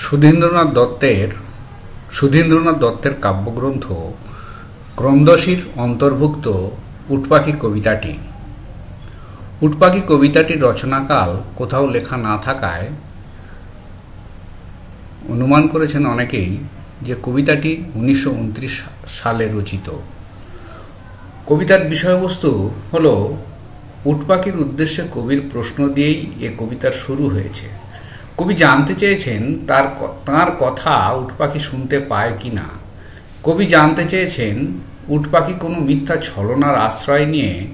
সুধীন্দ্রনাথ দত্তের সুধীন্দ্রনাথ দত্তের কাব্যগ্রন্থ ক্রন্দশীর অন্তর্ভুক্ত উটপাখি কবিতাটি। উটপাখি কবিতাটির রচনাকাল কোথাও লেখা না থাকায় অনুমান করেছেন অনেকেই যে কবিতাটি উনিশশো উনত্রিশ সালে রচিত। কবিতার বিষয়বস্তু হল উটপাখির উদ্দেশ্যে কবির প্রশ্ন দিয়েই এ কবিতার শুরু হয়েছে। কবি জানতে চেয়েছেন তার তাঁর কথা উটপাখি শুনতে পায় কি না। কবি জানতে চেয়েছেন উটপাখি কোনো মিথ্যা ছলনার আশ্রয় নিয়ে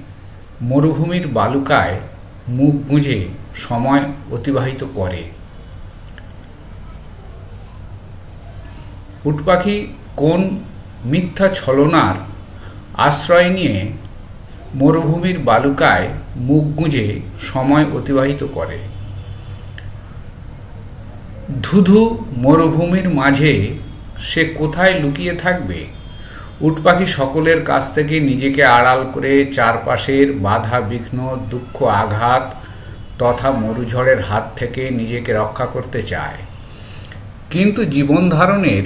মরুভূমির বালুকায় মুখ গুঁজে সময় অতিবাহিত করে। উটপাখি কোন মিথ্যা ছলনার আশ্রয় নিয়ে মরুভূমির বালুকায় মুখ গুঁজে সময় অতিবাহিত করে? ধুধু মরুভূমির মাঝে সে কোথায় লুকিয়ে থাকবে? উটপাখি সকলের কাছ থেকে নিজেকে আড়াল করে চারপাশের বাধা, বিঘ্ন, দুঃখ, আঘাত তথা মরুঝড়ের হাত থেকে নিজেকে রক্ষা করতে চায়। কিন্তু জীবন ধারণের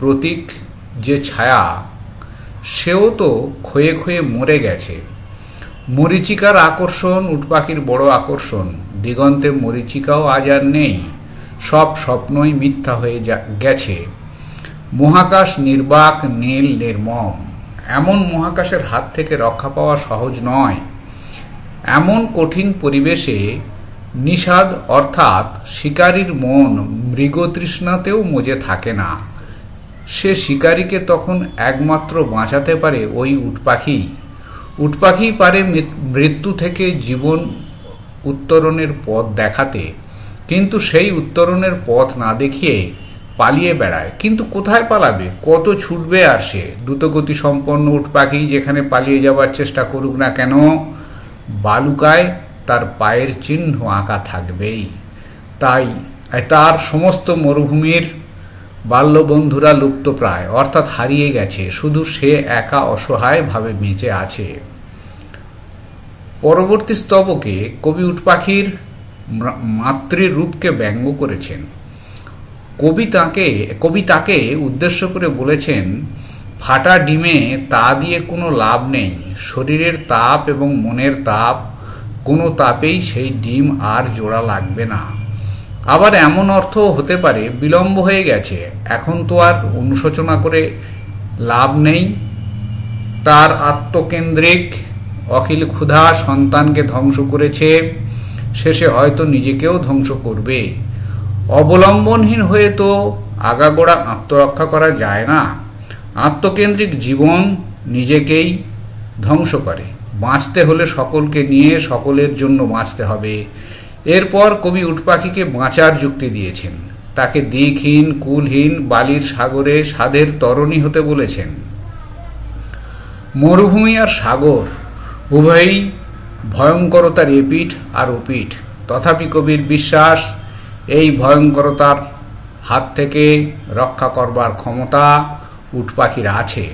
প্রতীক যে ছায়া, সেও তো ক্ষয়ে ক্ষয়ে মরে গেছে। মরিচিকার আকর্ষণ, উটপাখির বড় আকর্ষণ, দিগন্তে মরিচিকাও আজ আর নেই। সব স্বপ্নই মিথ্যা হয়ে গেছে। মহাকাশ নির্বাক নীল নির্মম। এমন মহাকাশের হাত থেকে রক্ষা পাওয়া সহজ নয়। এমন কঠিন পরিবেশে নিষাদ অর্থাৎ শিকারীর মন মৃগতৃষ্ণাতেও মজে থাকে না। সে শিকারীকে তখন একমাত্র বাঁচাতে পারে ওই উটপাখি উটপাখি পারে মৃত্যু থেকে জীবন উত্তরণের পথ দেখাতে। কিন্তু সেই উত্তরণের পথ না দেখিয়ে পালিয়ে বেড়ায়। কিন্তু কোথায় পালাবে? কত ছুটবে আর সে? দ্রুতগতি সম্পন্ন উঠ পাখি যেখানে পালিয়ে যাবার চেষ্টা করুক না কেন, বালুকায় তার পায়ের চিহ্ন আঁকা থাকবেই। তাই তার সমস্ত মরুভূমির বাল্যবন্ধুরা লুপ্ত প্রায়, অর্থাৎ হারিয়ে গেছে, শুধু সে একা অসহায়ভাবে বেঁচে আছে। পরবর্তী স্তবকে কবি উটপাখির মাতৃরূপকে ব্যঙ্গ করেছেন। কবি তাকে কবি তাকে উদ্দেশ্য করে বলেছেন, ফাটা ডিমে তা দিয়ে কোনো লাভ নেই। শরীরের তাপ এবং মনের তাপ, কোনো তাপেই সেই ডিম আর জোড়া লাগবে না। আবার এমন অর্থ হতে পারে, বিলম্ব হয়ে গেছে। এখন তো আর অনুশোচনা করে লাভ নেই। তার আত্মকেন্দ্রিক অখিল ক্ষুধা সন্তানকে ধ্বংস করেছে। শেষে হয়তো নিজেকেও ধ্বংস করবে। অবলম্বনহীন হয়ে তো আগাগোড়া আত্মরক্ষা করা যায় না। আত্মকেন্দ্রিক জীবন নিজেকেই ধ্বংস করে। বাঁচতে হলে সকলকে নিয়ে সকলের জন্য বাঁচতে হবে। এরপর কবি উটপাখিকে বাঁচার যুক্তি দিয়েছেন। তাকে দিকহীন কুলহীন, বালির সাগরে স্বাদের তরণী হতে বলেছেন। মরুভূমি আর সাগর উভয়ই ভয়ঙ্করতার এপিঠ আর ওপিঠ। তথাপি কবির বিশ্বাস, এই ভয়ঙ্করতার হাত থেকে রক্ষা করবার ক্ষমতা উটপাখির আছে।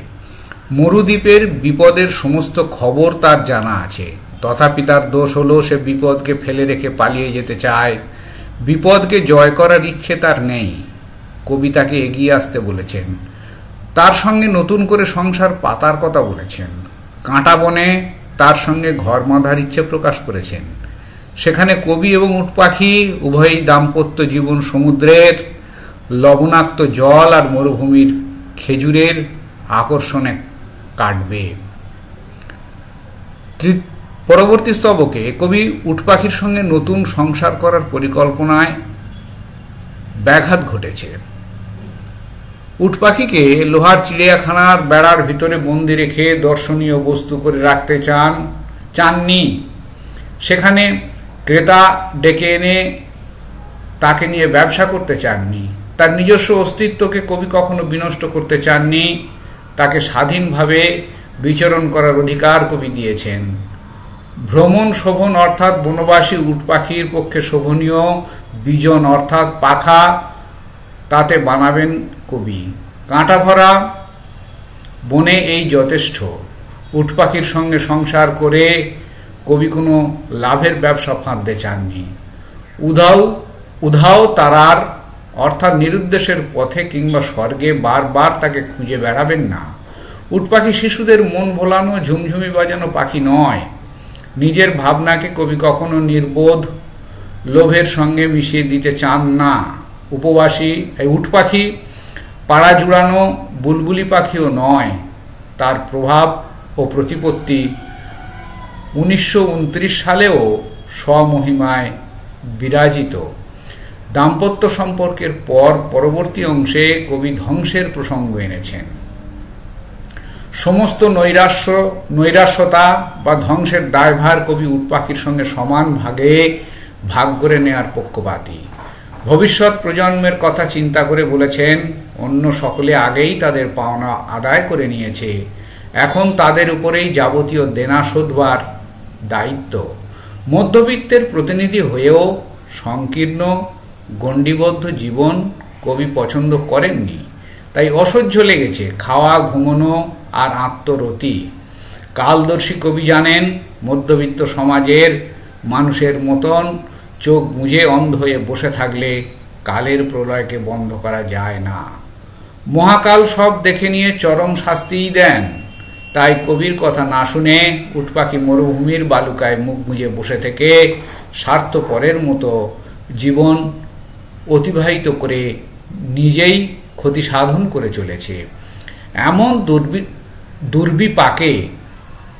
মরুদ্বীপের বিপদের সমস্ত খবর তার জানা আছে। তথাপি তার দোষ হলো সে বিপদকে ফেলে রেখে পালিয়ে যেতে চায়। বিপদকে জয় করার ইচ্ছে তার নেই কবিতাকে এগিয়ে আসতে বলেছেন। তার সঙ্গে নতুন করে সংসার পাতার কথা বলেছেন। কাঁটা বনে তার সঙ্গে ঘর বাঁধার ইচ্ছে প্রকাশ করেছেন। সেখানে কবি এবং উটপাখি উভয়ই দাম্পত্য জীবন সমুদ্রের, লবণাক্ত জল আর মরুভূমির খেজুরের আকর্ষণে কাটবে। পরবর্তী স্তবকে কবি উটপাখির সঙ্গে নতুন সংসার করার পরিকল্পনায় ব্যাঘাত ঘটেছে। উটপাখিকে লোহার চিড়িয়াখানার বেড়ার ভিতরে বন্দি রেখে দর্শনীয় বস্তু করে রাখতে চান, চাননি। সেখানে ক্রেতা ডেকে এনে তাকে নিয়ে ব্যবসা করতে চাননি। তার নিজস্ব অস্তিত্বকে কবি কখনো বিনষ্ট করতে চাননি। তাকে স্বাধীনভাবে বিচরণ করার অধিকার কবি দিয়েছেন। ভ্রমণ শোভন অর্থাৎ বনবাসী উট পাখির পক্ষে শোভনীয়, বিজন অর্থাৎ পাখা তাতে বানাবেন কবি। কাঁটা ভরা বনে এই যথেষ্ট। উট পাখির সঙ্গে সংসার করে কবি কোনো লাভের ব্যবসা ফাঁদতে চাননি। উধাও উধাও তারার অর্থাৎ নিরুদ্দেশের পথে কিংবা স্বর্গে বারবার তাকে খুঁজে বেড়াবেন না। উট পাখি শিশুদের মন ভোলানো, ঝুমঝুমি বাজানো পাখি নয়। নিজের ভাবনাকে কবি কখনো নির্বোধ, লোভের সঙ্গে মিশিয়ে দিতে চান না। উপবাসী, এই উট পাখি পাড়া জুড়ানো বুলবুলি পাখিও নয়। তার প্রভাব ও প্রতিপত্তি উনিশশো উনত্রিশ সালেও স্বমহিমায় বিরাজিত। দাম্পত্য সম্পর্কের পর পরবর্তী অংশে কবি ধ্বংসের প্রসঙ্গ এনেছেন। সমস্ত নৈরাশ্য নৈরাস্যতা বা ধ্বংসের দায়ভার কবি উটপাখির সঙ্গে সমান ভাগে ভাগ করে নেয়ার পক্ষপাতী। ভবিষ্যৎ প্রজন্মের কথা চিন্তা করে বলেছেন, অন্য সকলে আগেই তাদের পাওনা আদায় করে নিয়েছে। এখন তাদের উপরেই যাবতীয় দেনা শোধবার দায়িত্ব। মধ্যবিত্তের প্রতিনিধি হয়েও সংকীর্ণ, গণ্ডিবদ্ধ জীবন কবি পছন্দ করেননি। তাই অসহ্য লেগেছে খাওয়া, ঘুমনো আর আত্মরতি। কালদর্শী কবি জানেন, মধ্যবিত্ত সমাজের মানুষের মতন চোখ মুজে অন্ধ হয়ে বসে থাকলে কালের প্রলয়কে বন্ধ করা যায় না। মহাকাল সব দেখে নিয়ে চরম শাস্তিই দেন। তাই কবির কথা না শুনে উটপাখি মরুভূমির বালুকায় মুখ গুঁজে বসে থেকে স্বার্থপরের মতো জীবন অতিবাহিত করে নিজেই ক্ষতি সাধন করে চলেছে। এমন দুর্বি, দুর্বিপাকে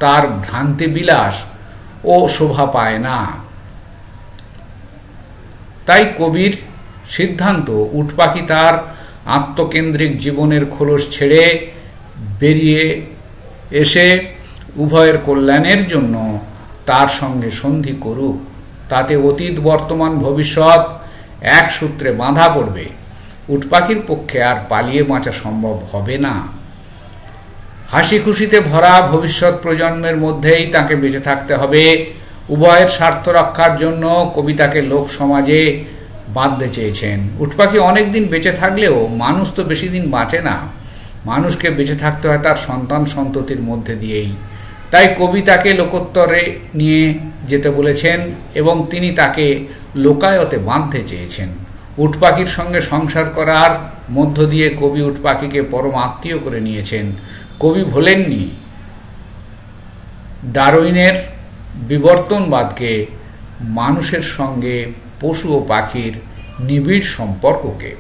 তার ভ্রান্তি বিলাস ও শোভা পায় না। তাই কবির সিদ্ধান্ত, উটপাখি তার আত্মকেন্দ্রিক জীবনের খোলস ছেড়ে বেরিয়ে এসে উভয়ের কল্যাণের জন্য তার সঙ্গে সন্ধি করুক। তাতে অতীত, বর্তমান, ভবিষ্যৎ এক সূত্রে বাঁধা পড়বে। উটপাখির পক্ষে আর পালিয়ে বাঁচা সম্ভব হবে না। হাসি খুশিতে ভরা ভবিষ্যৎ প্রজন্মের মধ্যেই তাকে বেঁচে থাকতে হবে। উভয়ের স্বার্থ রক্ষার জন্য কবিতাকে লোক সমাজে বাঁধতে চেয়েছেন। উটপাখি অনেকদিন বেঁচে থাকলেও মানুষ তো বেশি দিন বাঁচে না। মানুষকে বেঁচে থাকতে হয় তার সন্তান সন্ততির মধ্যে দিয়েই। তাই কবিতাকে লোকোত্তরে নিয়ে যেতে বলেছেন এবং তিনি তাকে লোকায়তে বাঁধতে চেয়েছেন। উটপাখির সঙ্গে সংসার করার মধ্য দিয়ে কবি উটপাখিকে পরম আত্মীয় করে নিয়েছেন। কবি ভোলেননি। ডারউইনের বিবর্তনবাদকে, মানুষের সঙ্গে পশু ও পাখির নিবিড় সম্পর্ককে।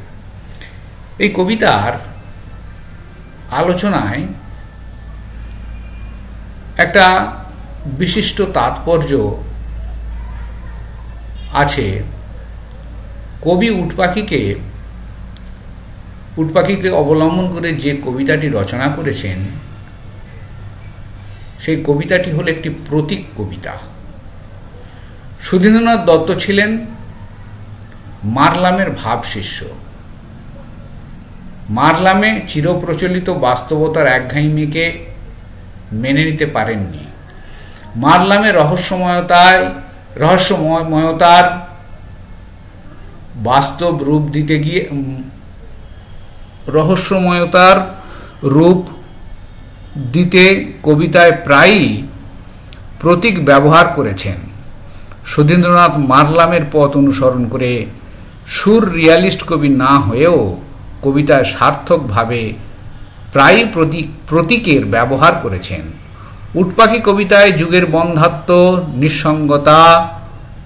এই কবিতার আলোচনায় একটা বিশিষ্ট তাৎপর্য আছে। কবি উটপাখিকে উটপাখিকে অবলম্বন করে যে কবিতাটি রচনা করেছেন সেই কবিতাটি হল একটি প্রতীক কবিতা। সুধীন্দ্রনাথ দত্ত ছিলেন মারলামের ভাব শিষ্য। মারলামে চিরপ্রচলিত বাস্তবতার একঘাইমিকে মেনে নিতে পারেননি। মারলামে রহস্যময়তায়, রহস্যময়তার বাস্তব রূপ দিতে গিয়ে রহস্যময়তার রূপ দিতে কবিতায় প্রায়ই প্রতীক ব্যবহার করেছেন। সুধীন্দ্রনাথ মারলামের পথ অনুসরণ করে সুর রিয়ালিস্ট কবি না হয়েও কবিতায় সার্থকভাবে প্রায়ই প্রতীক, প্রতীকের ব্যবহার করেছেন। উটপাখি কবিতায় যুগের বন্ধাত্ম, নিঃসঙ্গতা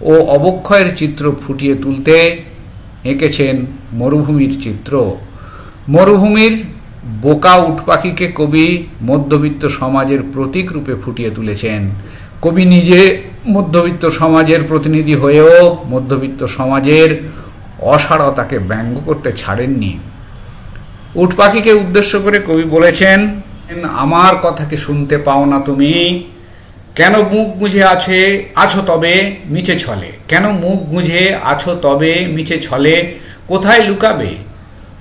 ও অবক্ষয়ের চিত্র ফুটিয়ে তুলতে এঁকেছেন মরুভূমির চিত্র। মরুভূমির বোকা উটপাখিকে কবি মধ্যবিত্ত সমাজের প্রতীক রূপে ফুটিয়ে তুলেছেন। কবি নিজে মধ্যবিত্ত সমাজের প্রতিনিধি হয়েও মধ্যবিত্ত সমাজের অসারতাকে ব্যঙ্গ করতে ছাড়েননি। উট পাখিকে উদ্দেশ্য করে কবি বলেছেন, আমার কথাকে শুনতে পাও না তুমি। কেন মুখ গুঁজে আছে, আছো তবে মিছে ছলে। কেন মুখ গুঁজে আছো তবে মিছে ছলে, কোথায় লুকাবে?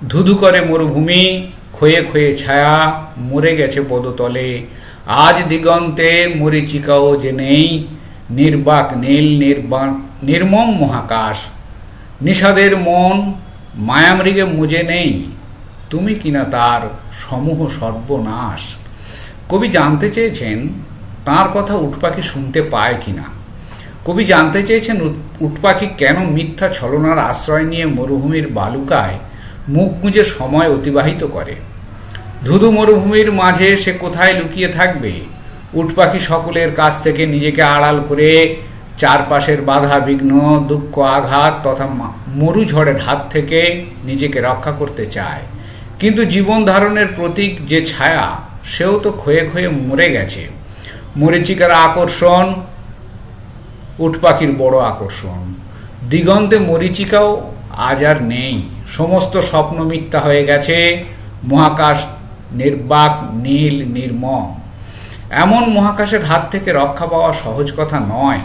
ধুধু করে মরুভূমি ক্ষয়ে ক্ষয়ে ছায়া মরে গেছে পদতলে। আজ দিগন্তে মরিচিকাও যে নেই। নির্বাক নীল, নির্বাণ, নির্মম মহাকাশ। নিষাদের মন মায়ামৃগে মুজে নেই। তুমি কিনা তার সমূহ সর্বনাশ। কবি জানতে চেয়েছেন তার কথা উটপাখি শুনতে পায় কিনা। কবি জানতে চেয়েছেন উট পাখি কেন মিথ্যা ছলনার আশ্রয় নিয়ে মরুভূমির বালুকায় মুখ গুঁজে সময় অতিবাহিত করে। ধুধু মরুভূমির মাঝে সে কোথায় লুকিয়ে থাকবে? উট পাখি সকলের কাছ থেকে নিজেকে আড়াল করে চারপাশের বাধা, বিঘ্ন, দুঃখ, আঘাত তথা মরু ঝড়ের হাত থেকে নিজেকে রক্ষা করতে চায়। কিন্তু জীবন ধারণের প্রতীক যে ছায়া, সেও তো ক্ষয়ে ক্ষয়ে মরে গেছে। মরিচিকার আকর্ষণ, উট পাখির বড় আকর্ষণ। দিগন্তে মরিচিকাও আজ আর নেই। সমস্ত স্বপ্ন মিথ্যা হয়ে গেছে। মহাকাশ নির্বাক, নীল, নির্মম। এমন মহাকাশের হাত থেকে রক্ষা পাওয়া সহজ কথা নয়।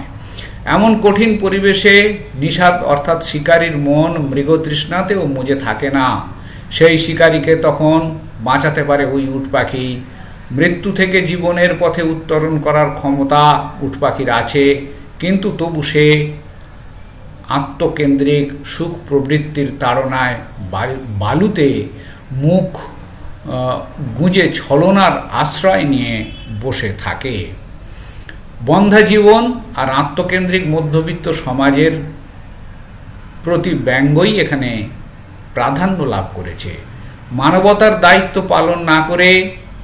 এমন কঠিন পরিবেশে নিষাদ অর্থাৎ শিকারীর মন মৃগতৃষ্ণাতেও মজে থাকে না। সেই শিকারীকে তখন বাঁচাতে পারে ওই উট পাখি। মৃত্যু থেকে জীবনের পথে উত্তরণ করার ক্ষমতা উট পাখির আছে, কিন্তু তবু সে আত্মকেন্দ্রিক সুখ প্রবৃত্তির তাড়নায় বালুতে মুখ গুঁজে ছলনার আশ্রয় নিয়ে বসে থাকে। বন্ধা জীবন আর আত্মকেন্দ্রিক মধ্যবিত্ত সমাজের প্রতি ব্যঙ্গই এখানে প্রাধান্য লাভ করেছে। মানবতার দায়িত্ব পালন না করে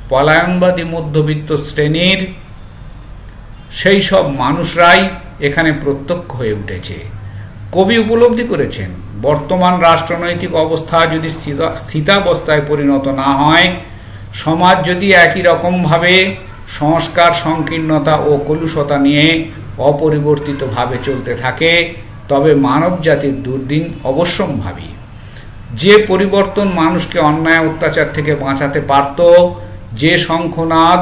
পলায়নবাদী মধ্যবিত্ত শ্রেণির সেই সব মানুষরাই এখানে প্রত্যক্ষ হয়ে উঠেছে। কবি উপলব্ধি করেছেন, বর্তমান রাষ্ট্রনৈতিক অবস্থা যদি স্থিতাবস্থায় পরিণত না হয়, সমাজ যদি একই রকমভাবে সংস্কার, সংকীর্ণতা ও কলুষতা নিয়ে অপরিবর্তিতভাবে চলতে থাকে, তবে মানব জাতির দুর্দিন অবশ্যম্ভাবী। যে পরিবর্তন মানুষকে অন্যায় অত্যাচার থেকে বাঁচাতে পারত, যে শঙ্খনাদ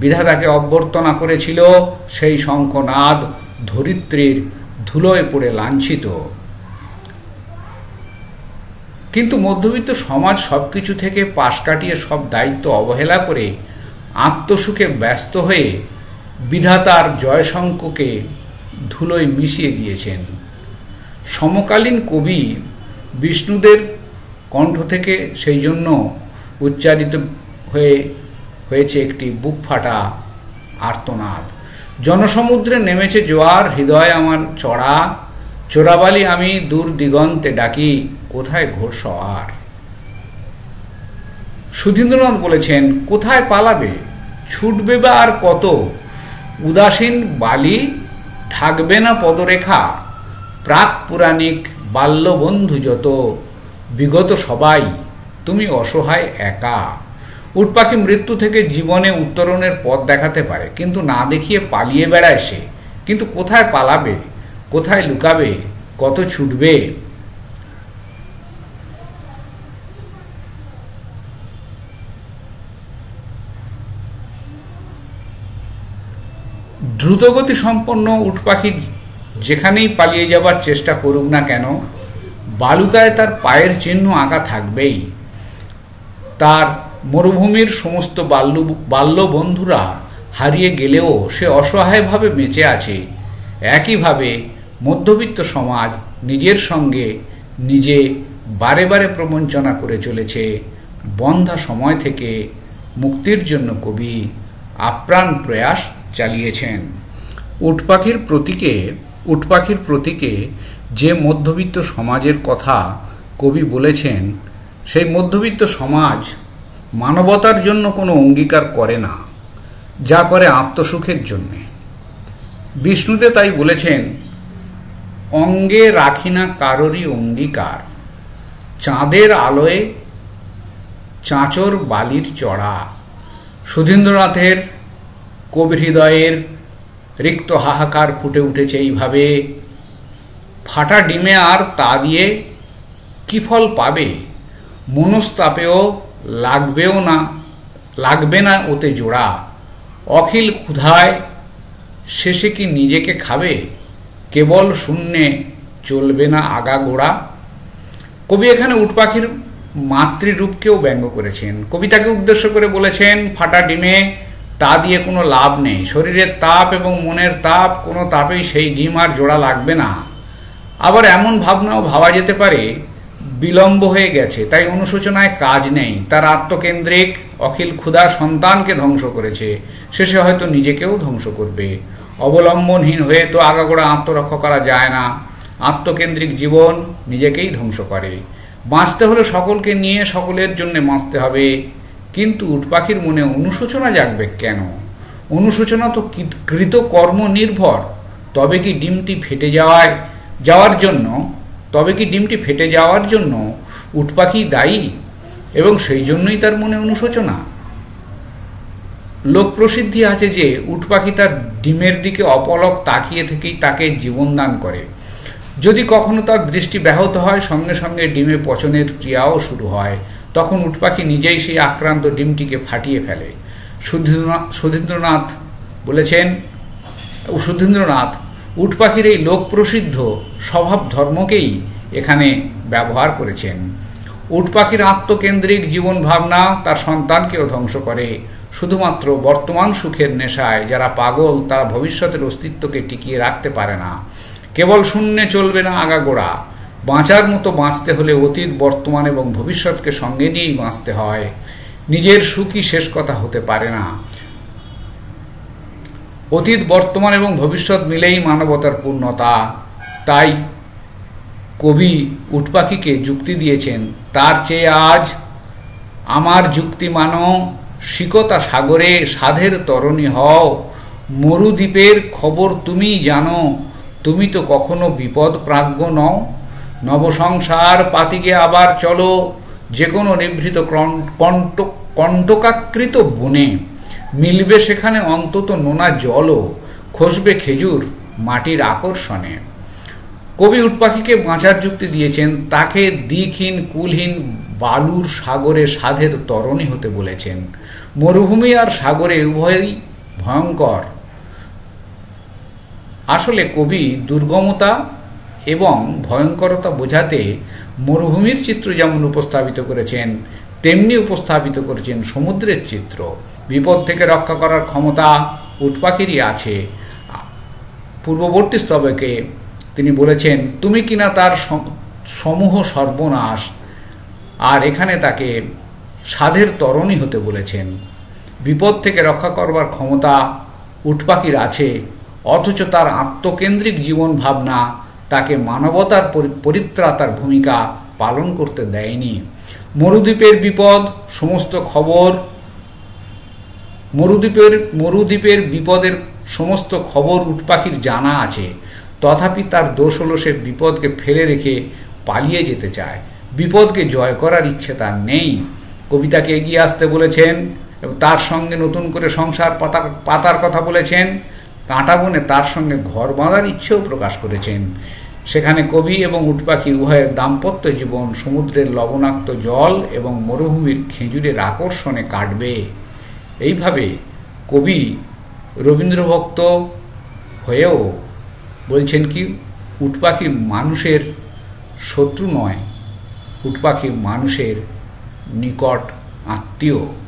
বিধাতাকে অভ্যর্থনা করেছিল, সেই শঙ্খনাদ ধরিত্রীর ধুলোয় পড়ে লাঞ্ছিত। কিন্তু মধ্যবিত্ত সমাজ সবকিছু থেকে পাশ কাটিয়ে সব দায়িত্ব অবহেলা করে আত্মসুখে ব্যস্ত হয়ে বিধাতার জয়শঙ্ককে ধুলোয় মিশিয়ে দিয়েছেন। সমকালীন কবি বিষ্ণুদের কণ্ঠ থেকে সেই জন্য উচ্চারিত হয়ে হয়েছে একটি বুক ফাটা আর্তনাদ। জনসমুদ্রে নেমেছে জোয়ার, হৃদয় আমার চড়া। চোরাবালি আমি দূর দিগন্তে ডাকি, কোথায় ঘোষ আর সুধীন্দ্রনাথ বলেছেন, কোথায় পালাবে? ছুটবে বা আর কত? উদাসীন বালি থাকবে না পদরেখা। প্রাক পুরাণিক বাল্যবন্ধু যত, বিগত সবাই, তুমি অসহায় একা। উট পাখি মৃত্যু থেকে জীবনে উত্তরণের পথ দেখাতে পারে। কিন্তু না দেখিয়ে পালিয়ে বেড়ায় সে। কিন্তু কোথায় পালাবে? কোথায় লুকাবে? কত ছুটবে? দ্রুতগতি সম্পন্ন উটপাখি যেখানেই পালিয়ে যাবার চেষ্টা করুক না কেন, বালুকায় তার পায়ের চিহ্ন আঁকা থাকবেই। তার মরুভূমির সমস্ত বাল্য বাল্য বন্ধুরা হারিয়ে গেলেও সে অসহায়ভাবে বেঁচে আছে। একইভাবে মধ্যবিত্ত সমাজ নিজের সঙ্গে নিজে বারে বারে প্রবঞ্চনা করে চলেছে। বন্ধা সময় থেকে মুক্তির জন্য কবি আপ্রাণ প্রয়াস চালিয়েছেন। উট পাখির প্রতীকে, উটপাখির প্রতীকে যে মধ্যবিত্ত সমাজের কথা কবি বলেছেন, সেই মধ্যবিত্ত সমাজ মানবতার জন্য কোনো অঙ্গীকার করে না, যা করে আত্মসুখের জন্যে। বিষ্ণুতে তাই বলেছেন, অঙ্গে রাখি না কারোরই অঙ্গীকার। চাঁদের আলোয় চাঁচর বালির চড়া। সুধীন্দ্রনাথের কবির হৃদয়ের রিক্ত হাহাকার ফুটে উঠেছে এইভাবে। ফাটা ডিমে আর তা দিয়ে কি ফল পাবে? মনস্তাপেও লাগবেও না, লাগবে না ওতে জোড়া। অখিল ক্ষুধায় শেষে কি নিজেকে খাবে? কেবল শূন্যে চলবে না আগা গোড়া কবি এখানে উটপাখির মাতৃরূপকেও ব্যঙ্গ করেছেন। কবিতাকে উদ্দেশ্য করে বলেছেন, ফাটা ডিমে তা দিয়ে কোনো লাভ নেই। শরীরের তাপ এবং মনের তাপ, কোনো তাপেই সেই ডিম আর জোড়া লাগবে না। আবার এমন ভাবনাও ভাবা যেতে পারে বিলম্ব হয়ে গেছে, তাই অনুশোচনায় কাজ নেই। তার আত্মকেন্দ্রিক অখিল ক্ষুধা সন্তানকে ধ্বংস করেছে, শেষে হয়তো নিজেকেও ধ্বংস করবে। অবলম্বনহীন হয়ে তো আগাগোড়া আত্মরক্ষা করা যায় না। আত্মকেন্দ্রিক জীবন নিজেকেই ধ্বংস করে। বাঁচতে হলে সকলকে নিয়ে সকলের জন্য বাঁচতে হবে। কিন্তু উটপাখির মনে অনুশোচনা জাগবে কেন? অনুশোচনা তো কৃত কর্ম নির্ভর তবে কি ডিমটি ফেটে যাওয়ায়, যাওয়ার জন্য তবে কি ডিমটি ফেটে যাওয়ার জন্য উটপাখি দায়ী? এবং সেই জন্যই তার মনে অনুশোচনা? লোক প্রসিদ্ধি আছে যে, উটপাখি তার ডিমের দিকে অপলক তাকিয়ে থেকেই তাকে জীবনদান করে। যদি কখনো তার দৃষ্টি ব্যাহত হয়, সঙ্গে সঙ্গে ডিমে পচনের ক্রিয়াও শুরু হয়। তখন উটপাখি নিজেই সেই আক্রান্ত ডিমটিকে ফাটিয়ে ফেলে। সুধীন্দ্রনাথ বলেছেন, সুধীন্দ্রনাথ উটপাখির এই লোক প্রসিদ্ধ স্বভাব ধর্মকেই এখানে ব্যবহার করেছেন। উটপাখির আত্মকেন্দ্রিক জীবন ভাবনা তার সন্তানকেও ধ্বংস করে। শুধুমাত্র বর্তমান সুখের নেশায় যারা পাগল, তারা ভবিষ্যতের অস্তিত্বকে টিকিয়ে রাখতে পারে না। কেবল শূন্যে চলবে না আগাগোড়া বাঁচার মতো বাঁচতে হলে অতীত, বর্তমান এবং ভবিষ্যৎকে সঙ্গে নিয়েই বাঁচতে হয়। নিজের সুখই শেষ কথা হতে পারে না। অতীত, বর্তমান এবং ভবিষ্যৎ মিলেই মানবতার পূর্ণতা। তাই কবি উটপাখিকে যুক্তি দিয়েছেন, তার চেয়ে আজ আমার যুক্তি মানো, শিকতা সাগরে সাধের তরণী হও। মরুদ্বীপের খবর তুমি জানো, তুমি তো কখনো বিপদ প্রাজ্ঞ নও। নবসংসার পাতিকে আবার চলো যে কোনো নিভৃত কণ্ট, কণ্টকাকৃত বনে। মিলবে সেখানে অন্তত নোনা জলও, খসবে খেজুর মাটির আকর্ষণে। কবি উটপাখিকে বাঁচার যুক্তি দিয়েছেন, তাকে দিকহীন কুলহীন বালুর সাগরে সাধের তরণী হতে বলেছেন। মরুভূমি আর সাগরে উভয়ই ভয়ঙ্কর। আসলে কবি দুর্গমতা এবং ভয়ঙ্করতা বোঝাতে মরুভূমির চিত্র যেমন উপস্থাপিত করেছেন, তেমনি উপস্থাপিত করেছেন সমুদ্রের চিত্র। বিপদ থেকে রক্ষা করার ক্ষমতা উটপাখিরই আছে। পূর্ববর্তী স্তবকে তিনি বলেছেন, তুমি কিনা তার সমূহ সর্বনাশ, আর এখানে তাকে সাধের তরণী হতে বলেছেন। বিপদ থেকে রক্ষা করবার ক্ষমতা উটপাখির আছে, অথচ তার আত্মকেন্দ্রিক জীবন ভাবনা তাকে মানবতার পরিত্রাতার ভূমিকা পালন করতে দেয়নি। মরুদ্বীপের বিপদ, সমস্ত খবর মরুদ্বীপের মরুদ্বীপের বিপদের সমস্ত খবর উটপাখির জানা আছে। তথাপি তার দোষ হলো সে বিপদকে ফেলে রেখে পালিয়ে যেতে চায়। বিপদকে জয় করার ইচ্ছে তার নেই। কবিতাকে এগিয়ে আসতে বলেছেন, এবং তার সঙ্গে নতুন করে সংসার পাতার পাতার কথা বলেছেন। কাঁটা বনে তার সঙ্গে ঘর বাঁধার ইচ্ছেও প্রকাশ করেছেন। সেখানে কবি এবং উটপাখি উভয়ের দাম্পত্য জীবন সমুদ্রের লবণাক্ত জল এবং মরুভূমির খেজুরের আকর্ষণে কাটবে। এইভাবে কবি রবীন্দ্রভক্ত হয়েও বলছেন কি উটপাখি মানুষের শত্রু নয় উটপাখি মানুষের নিকট আত্মীয়।